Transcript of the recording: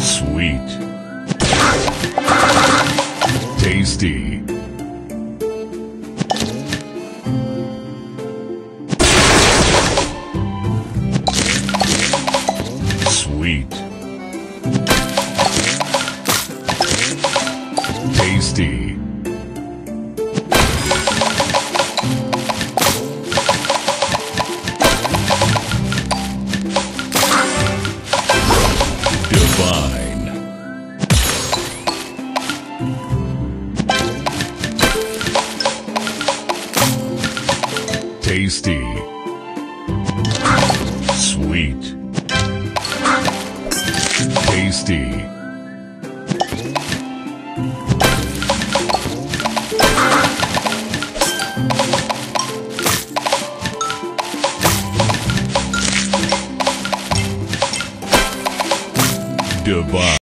Sweet. Tasty. Sweet. Divine. Tasty. Sweet. Tasty. Divine.